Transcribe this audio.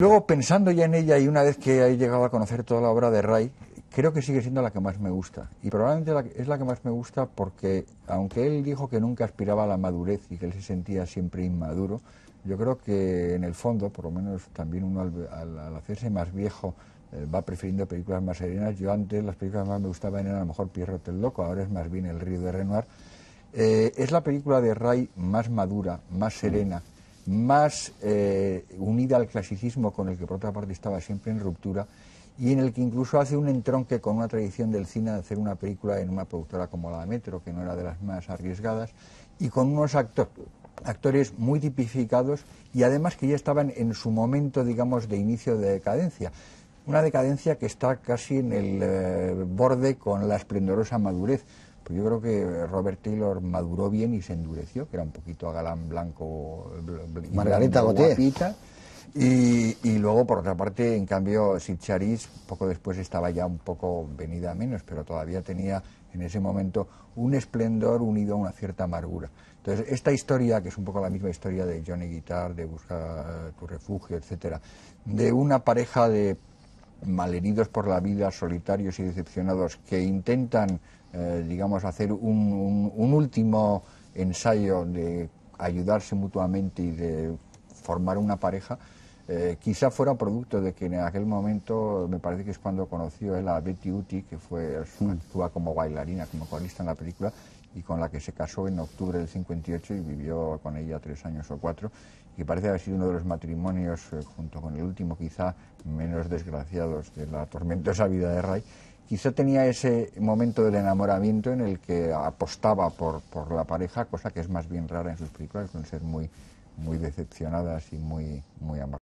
Luego, pensando ya en ella y una vez que he llegado a conocer toda la obra de Ray, creo que sigue siendo la que más me gusta. Y probablemente es la que más me gusta porque, aunque él dijo que nunca aspiraba a la madurez y que él se sentía siempre inmaduro, yo creo que en el fondo, por lo menos también uno al, hacerse más viejo eh, va prefiriendo películas más serenas. Yo antes las películas más me gustaban eran a lo mejor Pierrot el Loco, ahora es más bien El Río de Renoir. Eh, es la película de Ray más madura, más serena más eh, unida al clasicismo con el que por otra parte estaba siempre en ruptura y en el que incluso hace un entronque con una tradición del cine de hacer una película en una productora como la Metro, que no era de las más arriesgadas, y con unos actores muy tipificados y además que ya estaban en su momento, digamos, de inicio de decadencia. Una decadencia que está casi en el eh, borde con la esplendorosa madurez pues yo creo que Robert Taylor maduró bien y se endureció, que era un poquito a galán blanco. Margarita. Y, y, luego, por otra parte, en cambio, Sid Charis, poco después estaba ya un poco venida a menos, pero todavía tenía en ese momento un esplendor unido a una cierta amargura. Entonces, esta historia, que es un poco la misma historia de Johnny Guitar, de Busca tu refugio, etcétera, de una pareja de malheridos por la vida, solitarios y decepcionados, que intentan eh, digamos, hacer un, último ensayo de ayudarse mutuamente y de formar una pareja, eh, quizá fuera producto de que en aquel momento, me parece que es cuando conoció él a Betty Uti, que fue, actúa como bailarina, como corista en la película, y con la que se casó en octubre del 58 y vivió con ella tres años o cuatro, y parece haber sido uno de los matrimonios, eh, junto con el último quizá, menos desgraciados de la tormentosa vida de Ray, quizá tenía ese momento del enamoramiento en el que apostaba por, por la pareja, cosa que es más bien rara en sus películas, con ser muy, muy decepcionadas y muy, muy